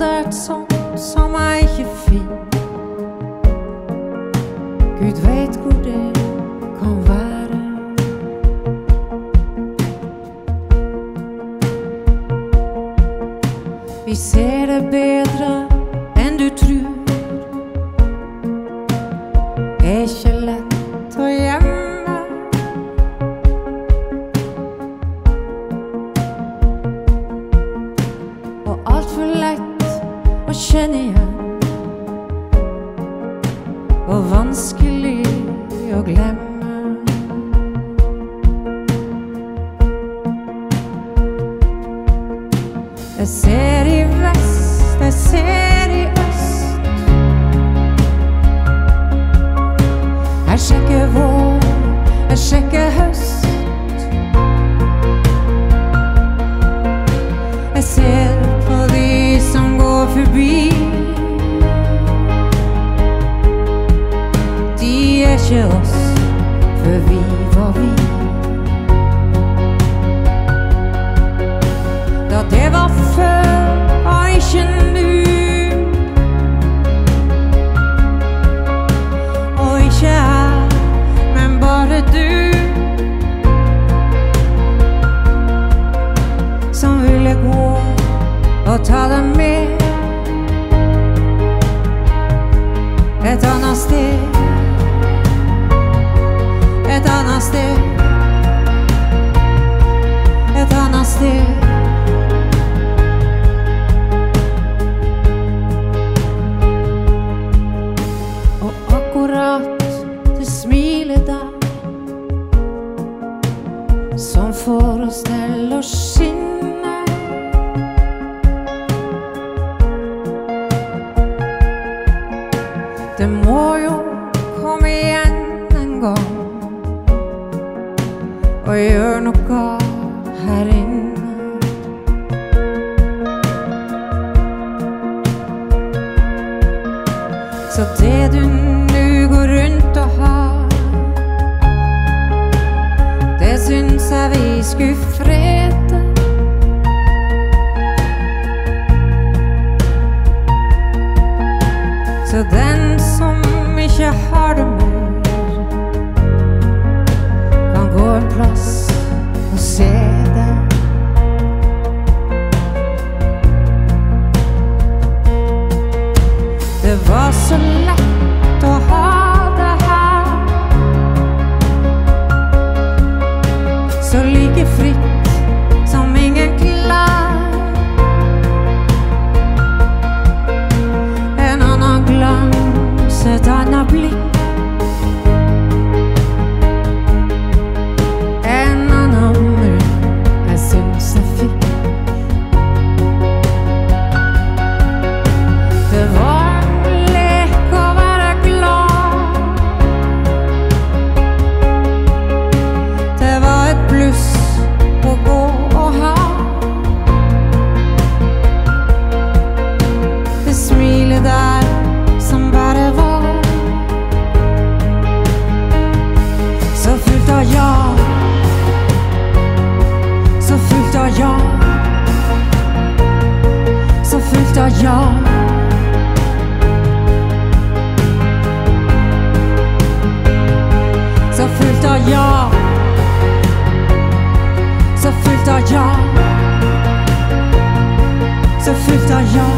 Jeg er et sånt som jeg ikke finner. Gud veit hvor det kan være. Vi ser det bedre enn du tror. Er ikke lett å gjemme. Og altfor lett å kjenne igjen. Og vanskelig De er ikke oss, for vi var vi. Da det var før og ikke nu. Og gjøre noe her inne. Så det du nu går rundt og har Det syns jeg vi skulle frede Det var så y'all. Så fyllt av jag. Så fyllt av jag. Så fyllt av.